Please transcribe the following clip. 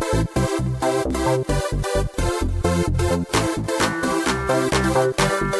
Thank you.